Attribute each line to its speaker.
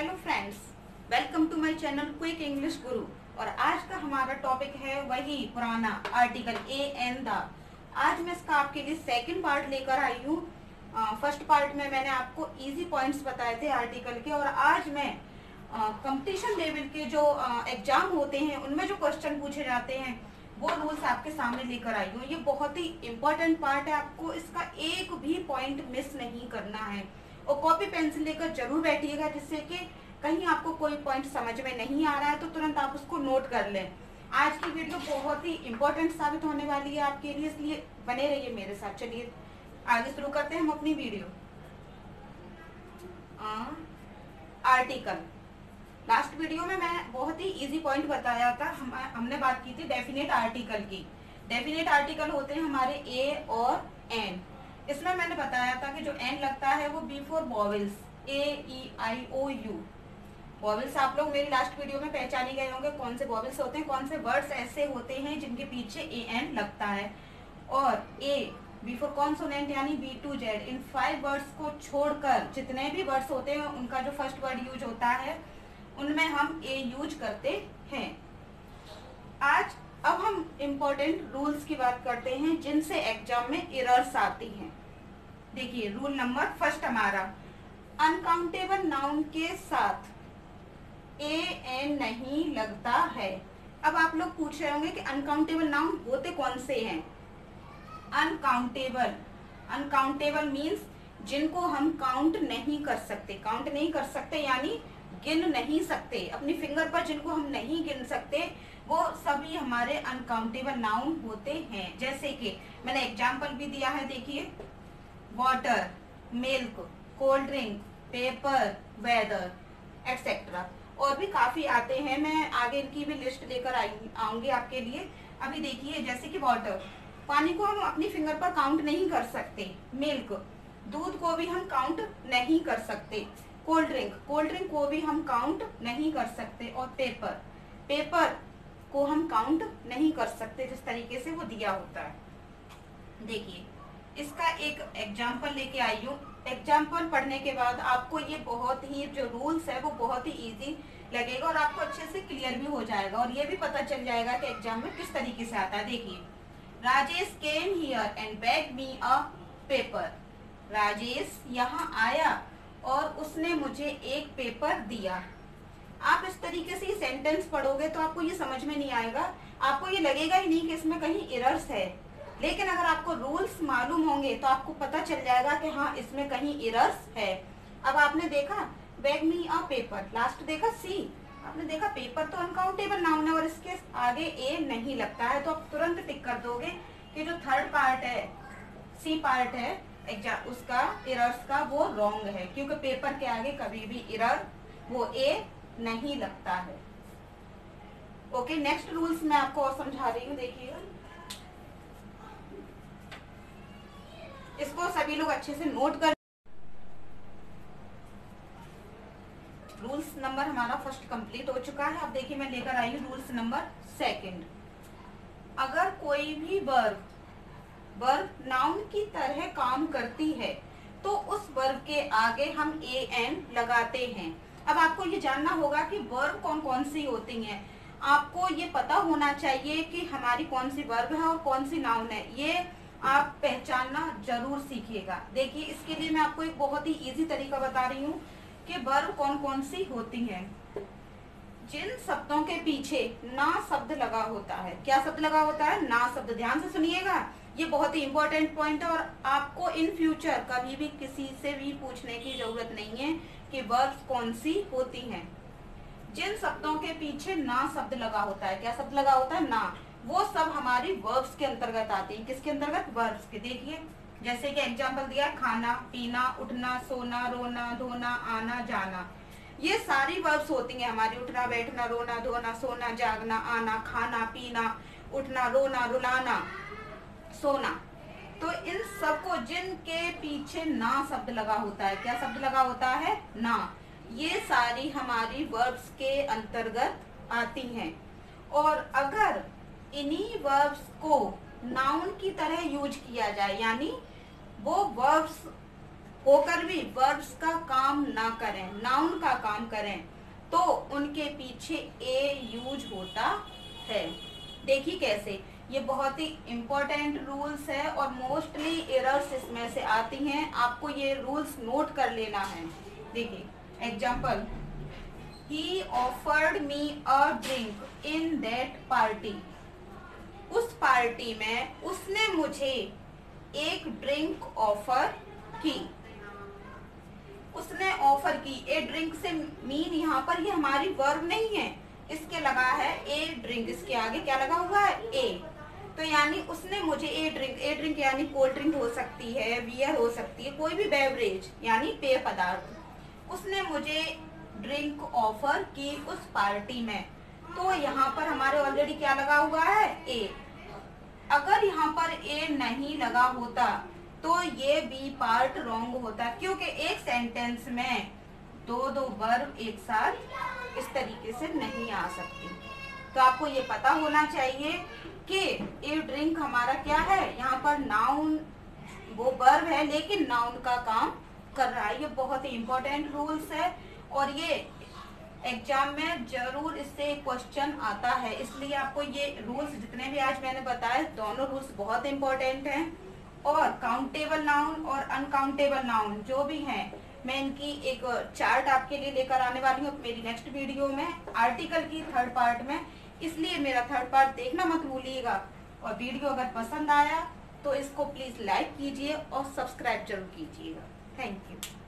Speaker 1: Hello friends welcome to my channel quick English Guru और आज का हमारा टॉपिक है वही पुराना आर्टिकल ए एन द आज मैं इसका आपके लिए सेकंड पार्ट लेकर आई हूँ। फ़र्स्ट पार्ट में मैंने आपको इजी पॉइंट्स बताए थे आर्टिकल के और आज मैं कंपटीशन लेवल के जो एग्ज़ाम होते हैं, उनमें जो क्वेश्चन पूछे जाते हैं, वो रूल्स आपके सामने लेकर आई हूँ। ये बहुत ही इंपॉर्टेंट पार्ट है। आपको इसका एक भी पॉइंट मिस नहीं करना है। और कॉपी पेंसिल लेकर ज़रूर बैठिएगा, जिससे कि कहीं आपको कोई पॉइंट समझ में नहीं आ रहा है तो तुरंत आप उसको नोट कर लें। आज की वीडियो बहुत ही इंपॉर्टेंट साबित होने वाली है आपके लिए, इसलिए बने रहिए मेरे साथ। चलिए, आगे शुरू करते हैं हम अपनी वीडियो आर्टिकल लास्ट वीडियो में मैं बहुत ही इजी पॉइंट बताया था। हम, हमने बात की थी डेफिनेट आर्टिकल की। डेफिनेट आर्टिकल होते हैं हमारे ए और एन इसमें मैंने बताया था कि जो एन लगता है वो before vowels A E I O U vowels आप लोग मेरी लास्ट वीडियो में पहचानी गए होंगे कौन से बॉविल्स होते हैं, कौन से वर्ड्स ऐसे होते हैं जिनके पीछे ए एन लगता है। और ए बी फोर कॉन्सोनेंट यानी बी टू जेड इन फाइव वर्ड्स को छोड़कर जितने भी वर्ड्स होते हैं, उनका जो फ़र्स्ट वर्ड यूज़ होता है, उनमें हम ए यूज़ करते हैं। आज अब हम इम्पोर्टेंट रूल्स की बात करते हैं जिनसे एग्ज़ाम में एरर्स आती हैं। देखिए रूल नंबर फ़र्स्ट हमारा अनकाउंटेबल नाउन के साथ ए एन नहीं लगता है। अब आप लोग पूछ रहे होंगे कि अनकाउंटेबल नाउन होते कौन से हैं? अनकाउंटेबल अनकाउंटेबल मीन्स जिनको हम काउंट नहीं कर सकते। काउंट नहीं कर सकते यानी गिन नहीं सकते। अपनी फिंगर पर जिनको हम नहीं गिन सकते, वो सभी हमारे अनकाउंटेबल नाउन होते हैं। जैसे कि मैंने एग्ज़ाम्पल भी दिया है, देखिए। Water milk cold drink paper weather etcetera और भी काफ़ी आते हैं। मैं आगे इनकी भी लिस्ट लेकर आऊँगी आपके लिए। अभी देखिए, जैसे कि वाटर पानी को हम अपनी फिंगर पर काउंट नहीं कर सकते। मिल्क दूध को भी हम काउंट नहीं कर सकते। कोल्ड ड्रिंक कोल्ड ड्रिंक को भी हम काउंट नहीं कर सकते। और पेपर पेपर को हम काउंट नहीं कर सकते, जिस तरीके से वो दिया होता है। देखिए इसका एक एग्ज़ाम्पल लेके आई हूँ। एग्ज़ाम्पल पढ़ने के बाद आपको ये बहुत ही जो रूल्स है, वो बहुत ही इजी लगेगा और आपको अच्छे से क्लियर भी हो जाएगा और ये भी पता चल जाएगा कि एग्ज़ाम में किस तरीके से आता है। देखिए, Rajesh came here and beg me a paper Rajesh यहाँ आया और उसने मुझे एक पेपर दिया। आप इस तरीके से सेंटेंस पढ़ोगे तो आपको ये समझ में नहीं आएगा। आपको ये लगेगा ही नहीं कि इसमें कहीं इरर्स है। लेकिन अगर आपको रूल्स मालूम होंगे तो आपको पता चल जाएगा कि हाँ इसमें कहीं इरर्स है। अब आपने देखा, beg me a paper last देखा, सी। आपने देखा, पेपर तो अनकाउंटेबल नाउन है और इसके आगे ए नहीं लगता है तो आप तुरंत टिक कर दोगे कि जो थर्ड पार्ट है, सी पार्ट है उसका इरर्स का वो रॉन्ग है, क्योंकि पेपर के आगे कभी भी इरर वो ए नहीं लगता है। ओके नेक्स्ट रूल्स मैं आपको और समझा रही हूँ, देखिएगा इसको सभी लोग अच्छे से नोट कर रूल्स नंबर हमारा फ़र्स्ट कंप्लीट हो चुका है। अब देखिए मैं लेकर आई हूँ रूल्स नंबर सेकंड अगर कोई भी वर्ब वर्ब नाउन की तरह काम करती है तो उस वर्ब के आगे हम ए एन लगाते हैं। अब आपको ये जानना होगा कि वर्ब कौन कौन सी होती हैं। आपको ये पता होना चाहिए कि हमारी कौन सी वर्ब है और कौन सी नाउन है। ये आप पहचानना ज़रूर सीखिएगा। देखिए, इसके लिए मैं आपको एक बहुत ही इजी तरीका बता रही हूँ कि वर्ब कौन कौन सी होती हैं। जिन शब्दों के पीछे ना शब्द लगा होता है। क्या शब्द लगा होता है? ना शब्द। ध्यान से सुनिएगा। ये बहुत ही इंपॉर्टेंट पॉइंट है और आपको इन फ्यूचर कभी भी किसी से भी पूछने की ज़रूरत नहीं है कि वर्ब कौन सी होती हैं। जिन शब्दों के पीछे ना शब्द लगा होता है। क्या शब्द लगा होता है? ना। वो सब हमारी वर्ब्स के अंतर्गत आती है। किसके अंतर्गत? वर्ब्स के। देखिए, जैसे कि एग्ज़ाम्पल दिया, खाना, पीना, उठना, सोना, रोना, धोना, आना, जाना। ये सारी वर्ब्स होती हैं हमारी। उठना, बैठना, रोना, धोना, सोना, जागना, आना, खाना, पीना, उठना, रोना, रुलाना, सोना। तो इन सबको जिनके पीछे ना शब्द लगा होता है। क्या शब्द लगा होता है? ना। ये सारी हमारी वर्ब्स के अंतर्गत आती हैं। और अगर इन्हीं वर्ब्स को नाउन की तरह यूज़ किया जाए, यानी वो वर्ब्स होकर भी वर्ब्स का काम ना करें नाउन का काम करें तो उनके पीछे ए यूज़ होता है। देखिए कैसे, ये बहुत ही इम्पोर्टेंट रूल्स है और मोस्टली एरर्स इसमें से आती हैं। आपको ये रूल्स नोट कर लेना है। देखिए example he offered me a drink in that party party में उसने मुझे एक ड्रिंक ऑफ़र की। उसने ऑफ़र की, ए ड्रिंक से मीन यहाँ पर ये हमारी वर्ब नहीं है। इसके लगा है ए ड्रिंक, इसके आगे क्या लगा हुआ है? ए। तो यानी उसने मुझे ए ड्रिंक ए ड्रिंक यानी कोल्ड ड्रिंक हो सकती है, बियर हो सकती है, कोई भी बेवरेज, यानी पेय पदार्थ। उसने मुझे ड्रिंक ऑफ़र की उस पार्टी में। तो यहाँ पर हमारे ऑलरेडी क्या लगा हुआ है? ए। अगर यहाँ पर ए नहीं लगा होता तो ये बी पार्ट रॉन्ग होता। क्योंकि एक सेंटेंस में दो दो वर्ब एक साथ इस तरीके से नहीं आ सकती। तो आपको ये पता होना चाहिए कि ए ड्रिंक हमारा क्या है? यहाँ पर नाउन वो वर्ब है, लेकिन नाउन का काम कर रहा है। ये बहुत ही इंपॉर्टेंट रूल्स है और ये एग्ज़ाम में ज़रूर इससे क्वेश्चन आता है। इसलिए आपको ये रूल्स जितने भी आज मैंने बताए, दोनों रूल्स बहुत इंपॉर्टेंट हैं। और काउंटेबल नाउन और अनकाउंटेबल नाउन जो भी हैं, मैं इनकी एक चार्ट आपके लिए लेकर आने वाली हूँ मेरी नेक्स्ट वीडियो में आर्टिकल की थर्ड पार्ट में। इसलिए मेरा थर्ड पार्ट देखना मत भूलिएगा। और वीडियो अगर पसंद आया तो इसको प्लीज़ लाइक कीजिए और सब्सक्राइब ज़रूर कीजिएगा। Thank you